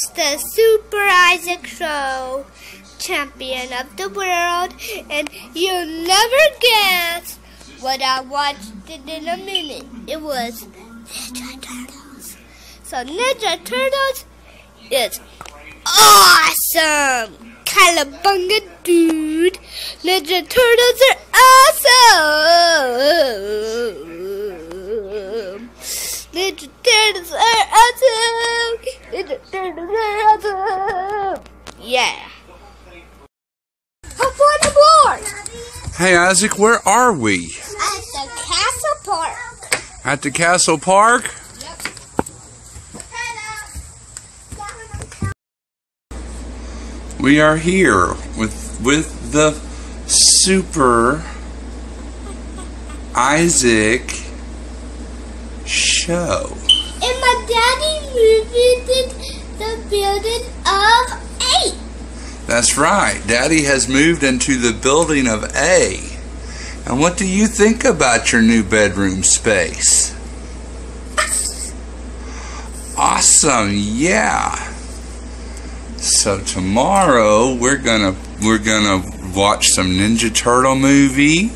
It's the Super Isaac Show, champion of the world, and you'll never guess what I watched in a minute. It was Ninja Turtles. So Ninja Turtles is awesome! Cowabunga dude! Ninja Turtles are awesome! Ninja Turtles are awesome! Ninja Turtles are awesome! Yeah. Hop on the board! Hey Isaac, where are we? At the Castle Park. At the Castle Park? We are here with with the Super Isaac show. And my daddy moved the building of eight. That's right. Daddy has moved into the building of A. And what do you think about your new bedroom space? Awesome. Yeah. So tomorrow we're going to we're going to watch some Ninja Turtle movie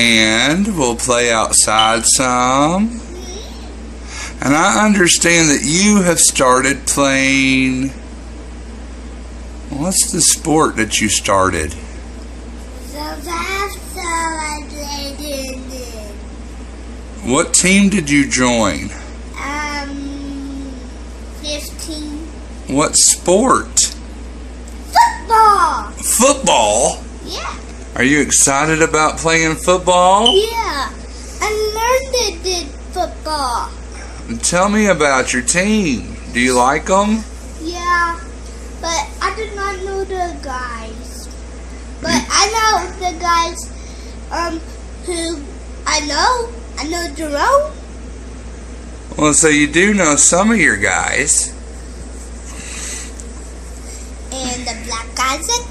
and we'll play outside some. And I understand that you have started playing What's the sport that you started? So that's how I played it. What team did you join? Um, 15. What sport? Football! Football? Yeah. Are you excited about playing football? Yeah. I learned it did football. Tell me about your team. Do you like them? Yeah. But I did not know the guys. But I know the guys um who I know. I know Jerome. Well, so you do know some of your guys. And the Black Isaac.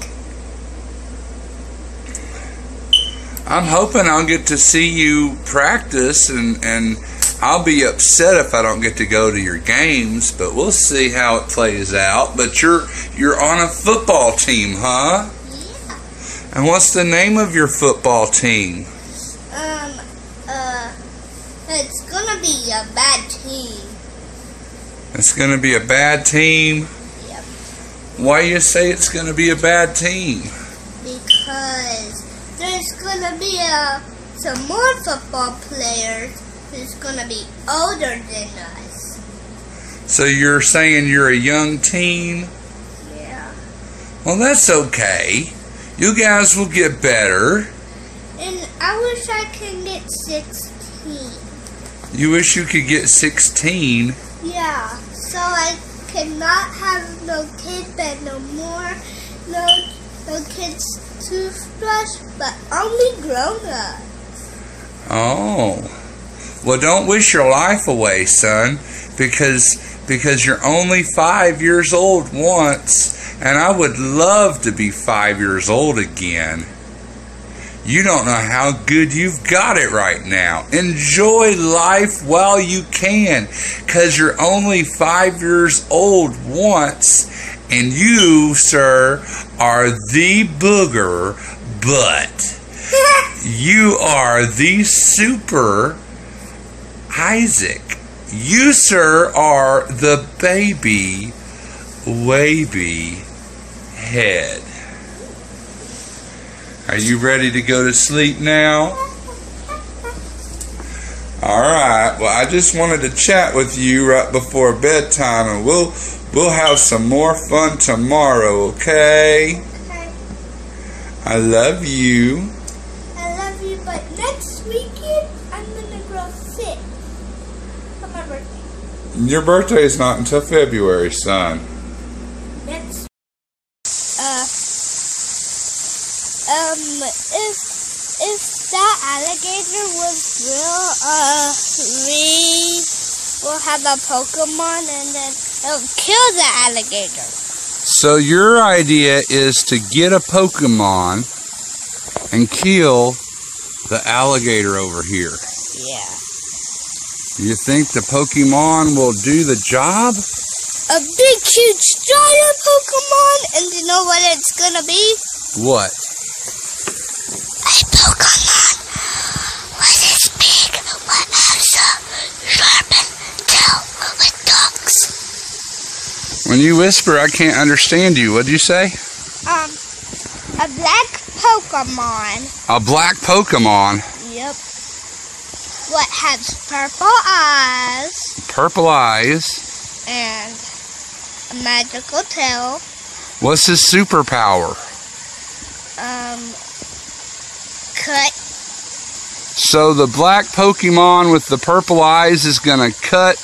I'm hoping I'll get to see you practice and and I'll be upset if I don't get to go to your games, but we'll see how it plays out. But you're you're on a football team, huh? Yeah. And what's the name of your football team? Um, uh, it's gonna be a bad team. It's going to be a bad team. Yep. Why you say it's going to be a bad team? Because there's gonna be a, some more football players who's gonna be older than us. So you're saying you're a young team? Yeah. Well, that's okay. You guys will get better. And I wish I could get 16. You wish you could get 16. Yeah. So I cannot have no kid bed no more. No, no kids toothbrush, but only grown up. Oh. Well, don't wish your life away, son, because because you're only 5 years old once, and I would love to be 5 years old again. You don't know how good you've got it right now. Enjoy life while you can, because you're only 5 years old once, and you, sir, are the booger butt you are the super Isaac. You, sir, are the baby waby head. Are you ready to go to sleep now? All right. Well, I just wanted to chat with you right before bedtime, and we'll we'll have some more fun tomorrow. Okay? Okay. I love you. I love you, but next weekend I'm gonna grow sick for my birthday. Your birthday is not until February, son. Next. Uh. Um. If if that alligator was real, uh, we will have a Pokemon and then it'll kill the alligator. So your idea is to get a Pokemon and kill the alligator over here. Yeah. You think the Pokemon will do the job? a big, huge, giant Pokemon, and you know what it's gonna be? What? A Pokemon with its big, what has a sharpened tail with dogs. When you whisper, I can't understand you. What'd you say? Um, a black Pokemon. A black Pokemon. Yep. What has purple eyes Purple eyes. and a magical tail. What's his superpower? Um, cut. So the black Pokemon with the purple eyes is gonna cut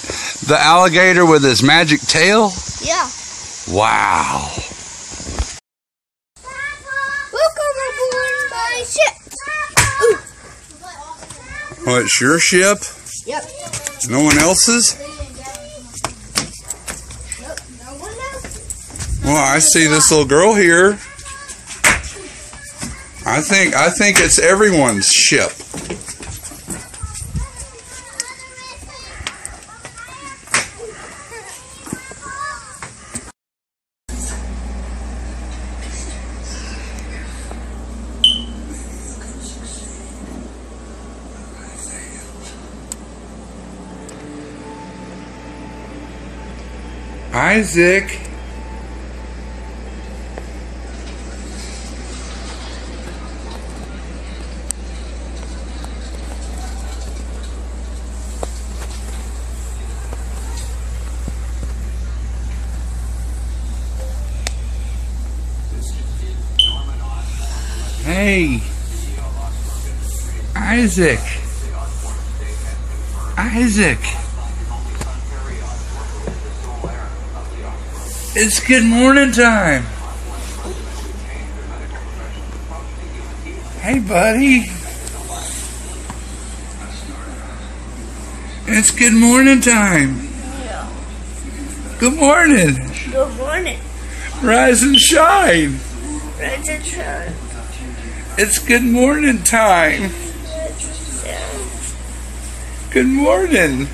the alligator with his magic tail? Yeah. Wow. Welcome aboard my ship. Ooh. Well, it's your ship? Yep. No one else's? Nope. No one else. Well, I see this little girl here. I think I think it's everyone's ship. Isaac. Hey, Isaac. Isaac. It's good morning time. Hey, buddy. It's good morning time. Good morning. Good morning. Rise and shine. Rise and shine. It's good morning time. Good morning.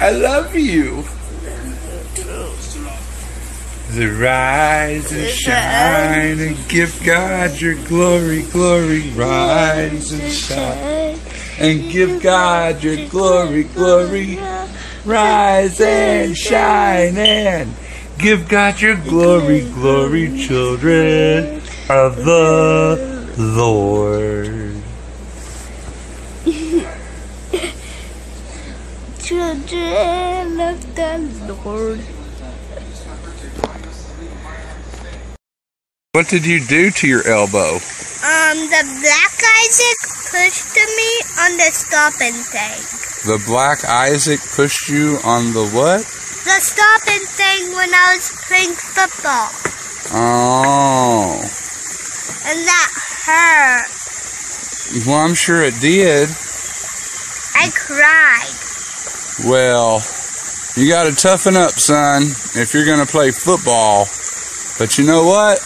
I love you. The rise and shine and give God your glory, glory. Rise and shine and give God your glory, glory. Rise and shine and give God your glory, glory, children of the Lord. Children of the Lord. What did you do to your elbow? Um, the black Isaac pushed me on the stopping thing. The black Isaac pushed you on the what? The stopping thing when I was playing football. Oh. And that hurt. Well, I'm sure it did. I cried. Well, you got to toughen up, son, if you're going to play football. But you know what?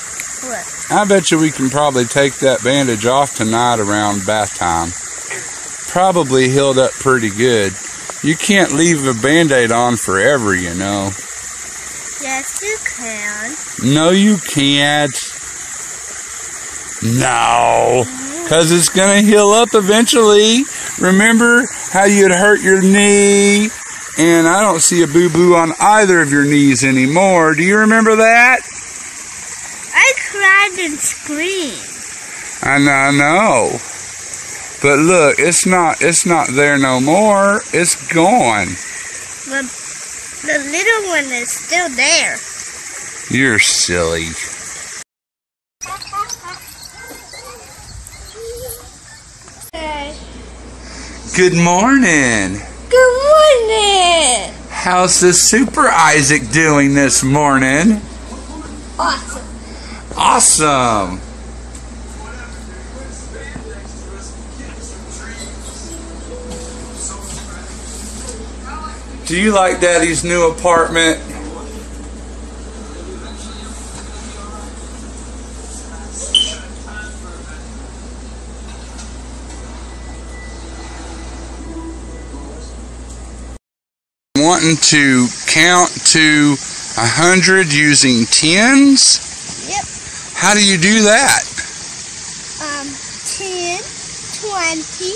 What? I bet you we can probably take that bandage off tonight around bath time. Probably healed up pretty good. You can't leave a band aid on forever, you know. Yes, you can. No, you can't. No. Mm-hmm. Because it's going to heal up eventually. Remember how you'd hurt your knee? And I don't see a boo boo on either of your knees anymore. Do you remember that? I cried and screamed. I know, I know. But look, it's not it's not there no more. It's gone. The little one is still there. You're silly. Good morning. Good morning. How's the Super Isaac doing this morning? Awesome. Awesome. Do you like Daddy's new apartment? Wanting to count to a hundred using tens? Yep. How do you do that? Um, 10, 20,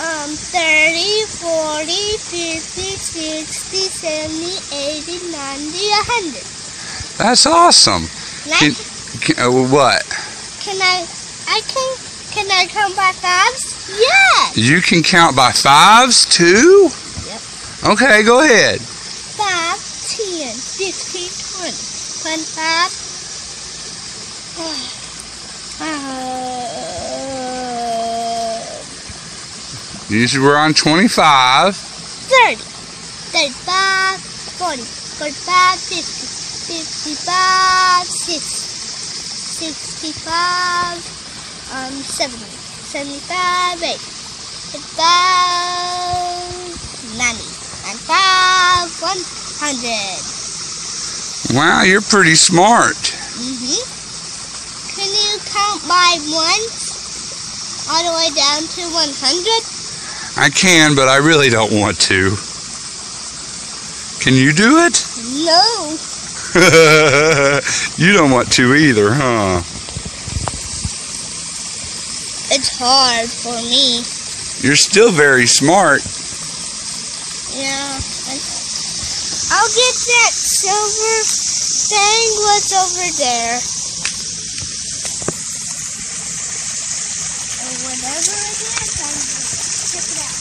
um, 30, 40, 50, 60, 70, 80, 90, 100. That's awesome. Can, can, uh, what? Can I? I can. Can I count by fives? Yes. You can count by fives too? Okay, go ahead. 5, 10, 15, 20, 25. Uh, Usually we're on 25. 30, 35, 40, 45, 50, 55, 60. 65, um, 70, 75, 80, 85, Wow, you're pretty smart. Mm-hmm. Can you count by ones all the way down to 100? I can, but I really don't want to. Can you do it? No. you don't want to either, huh? It's hard for me. You're still very smart. Yeah. And I'll get that silver thing what's over there. Or whatever it is, I'm gonna check it out.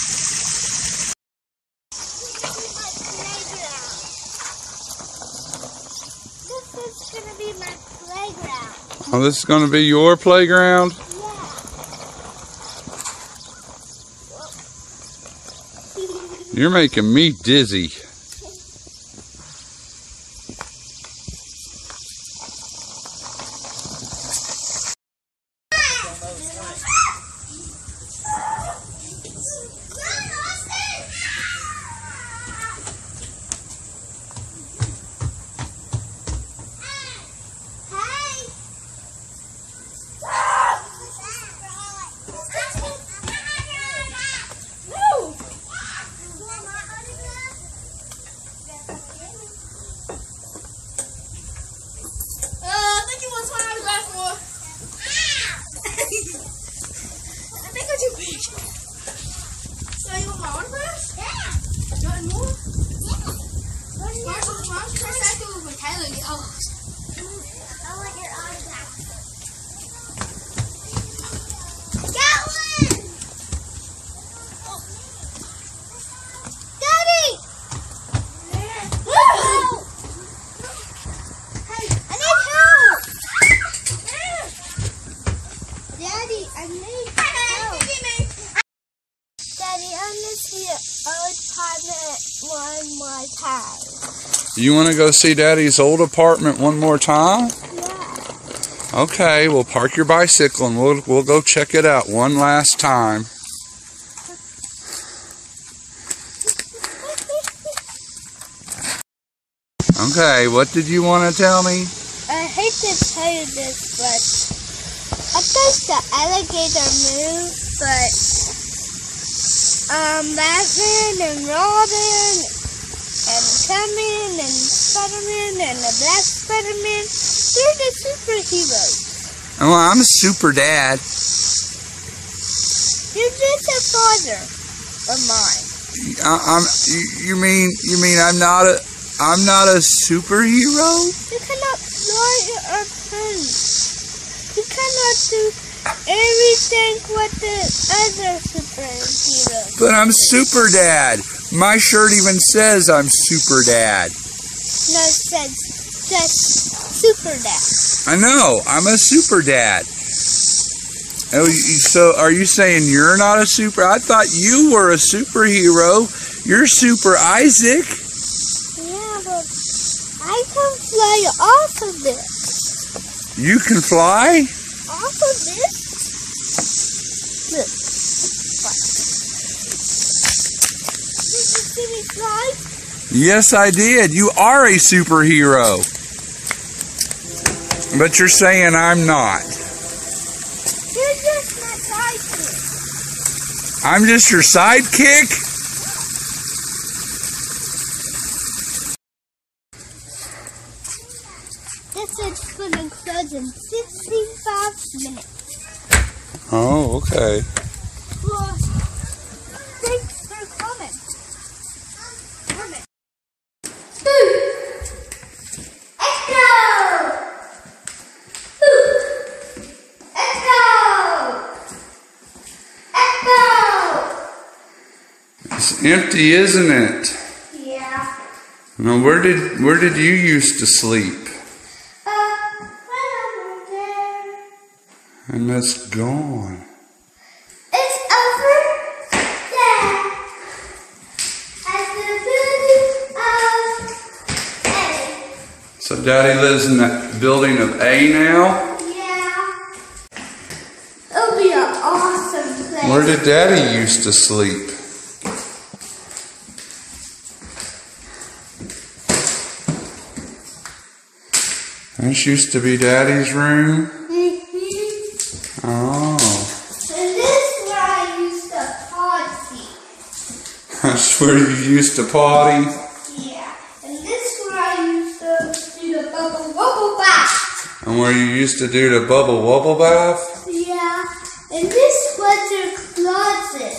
This is. This is gonna be my playground. Oh, this is going to be your playground? Yeah. You're making me dizzy. Uh, I think you want some autograph for. I think I'm too big. So you want my autograph? Yeah. You want more? Yeah. Marshall, Marshall, first I have to move my Tyler. Oh. I want your autograph. Gatlin! Daddy! Help! Hey, I need help! Daddy, I need help. Daddy, I want to see the old apartment one more time. You want to go see Daddy's old apartment one more time? Yeah. Okay, we'll park your bicycle and we'll we'll go check it out one last time. Okay, what did you want to tell me? I hate to tell you this, but I think the alligator moved, but um, Batman and Robin and Batman and Spider-Man and the Black Spider-Man, they're the superheroes. Oh, I'm a super dad. You're just a father of mine. I, I'm. You, you mean you mean I'm not a I'm not a superhero? You cannot fly or pen. You cannot do everything what the other superheroes. But I'm super dad. My shirt even says I'm super dad. No sense. Just super dad. I know. I'm a super dad. Oh, so are you saying you're not a super? I thought you were a superhero. You're Super Isaac. Yeah, but I can fly off of this. You can fly? Off of this? Look. Did you see me fly? Yes, I did. You are a superhero. But you're saying I'm not. You're just my sidekick. I'm just your sidekick? said it's gonna close in 65 minutes. Oh, okay. Well, thanks for coming. Coming. Echo! Echo! Echo! It's empty, isn't it? Yeah. Now, where did where did you used to sleep? Uh, right over there. And that's gone. So, Daddy lives in that building of A now. Yeah. It'll be an awesome place. Where did Daddy used to sleep? This used to be Daddy's room. Mhm. Oh, And this is where I used to party. that's where you used to potty. And where you used to do the bubble wobble bath. Yeah. And this was your closet.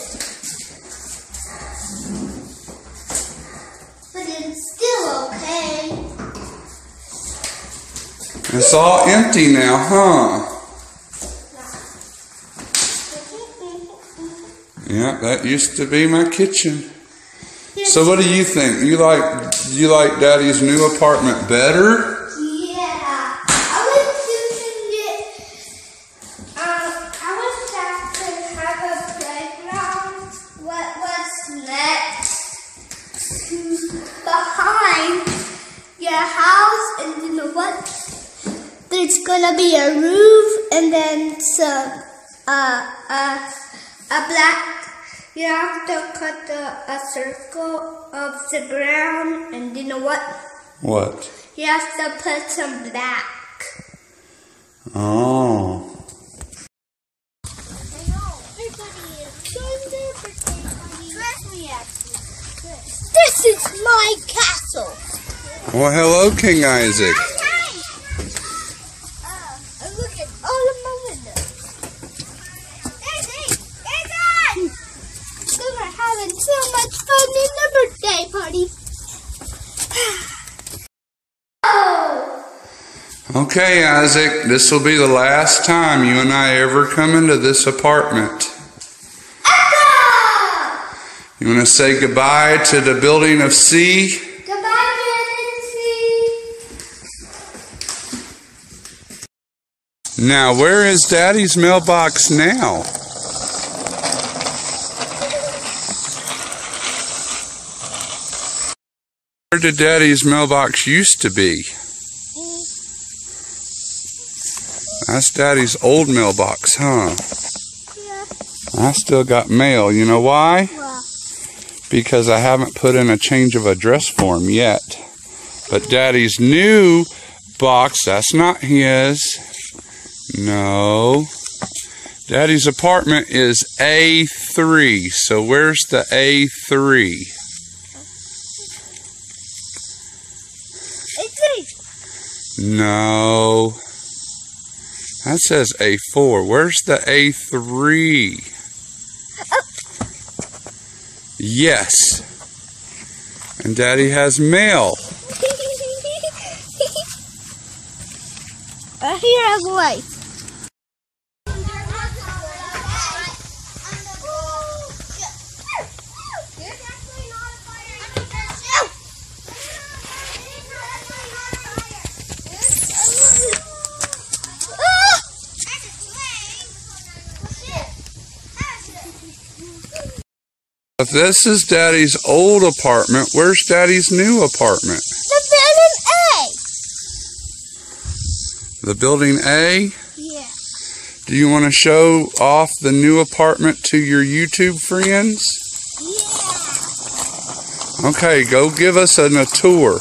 But it's still okay. It's all empty now, huh? Yeah, that used to be my kitchen. So what do you think? You like you like Daddy's new apartment better? Gonna be a roof, and then some uh uh a black. You have to cut the, a circle of the ground, and you know what? What? You have to put some black. Oh. This is my castle. Well, hello, King Isaac. Okay, Isaac, this will be the last time you and I ever come into this apartment. Echo! You want to say goodbye to the building of C? Goodbye, Nancy. Now, where is Daddy's mailbox now? Where did Daddy's mailbox used to be? That's Daddy's old mailbox, huh? Yeah. I still got mail. You know why? Well, Because I haven't put in a change of address form yet. But Daddy's new box, that's not his. No. Daddy's apartment is A3. So where's the A3? it's me. No. That says A4. Where's the A3? Yes. And Daddy has mail. I wait. This is Daddy's old apartment, where's Daddy's new apartment? The building A. The building A? Yeah. Do you want to show off the new apartment to your YouTube friends? Yeah. Okay, go give us an, a tour.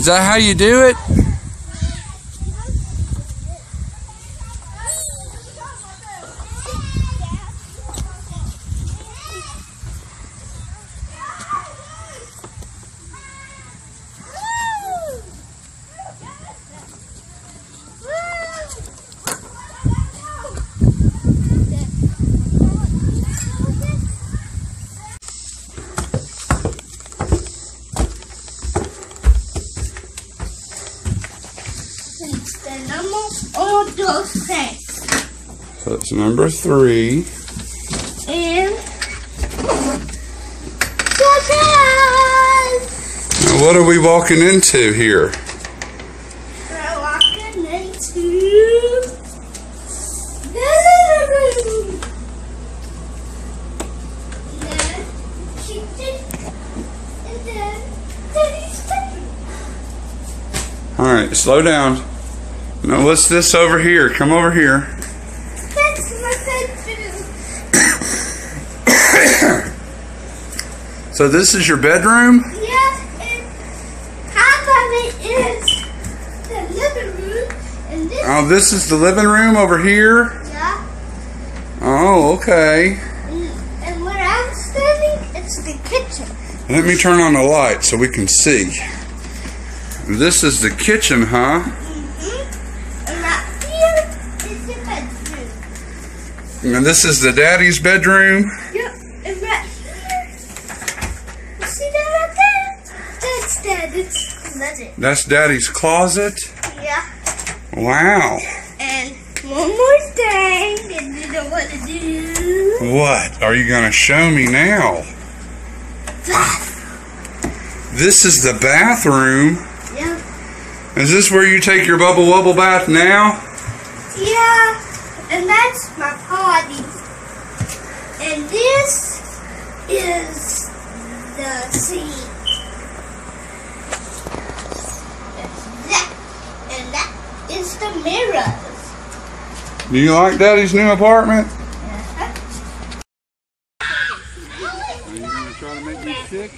Is that how you do it? the number all those things. So it's number three. And surprise! Now, what are we walking into here? We're walking into the living room. And kitchen, and then All right, slow down. Now, what's this over here? Come over here. That's my bedroom. So this is your bedroom? Yeah, and half of it is the living room, and this, Oh, this is the living room over here? yeah, Oh, okay. and, and where I'm standing, it's the kitchen. Let me turn on the light so we can see. This is the kitchen, huh? Mm-hmm. And right here is the bedroom. And this is the daddy's bedroom. Yep, and right here, you see that right there? That's Daddy's closet. That's daddy's closet. Yeah. Wow. And one more thing that you don't want to do. What are you going to show me now? This is the bathroom. Yep. Is this where you take your bubble wubble bath now? Yeah, and that's my party. And this is the scene. That, and that is the mirrors. Do you like daddy's new apartment? Are you going to try to make me sick?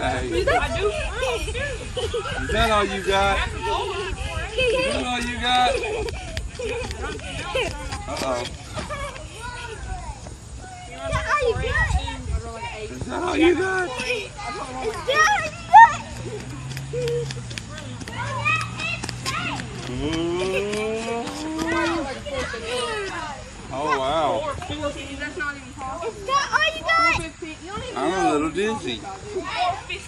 Hey, is that all you got? Is that all you got? Uh-oh. Is that all you got? Is Oh, wow. That's not even possible. Is that all you got? I'm a little dizzy.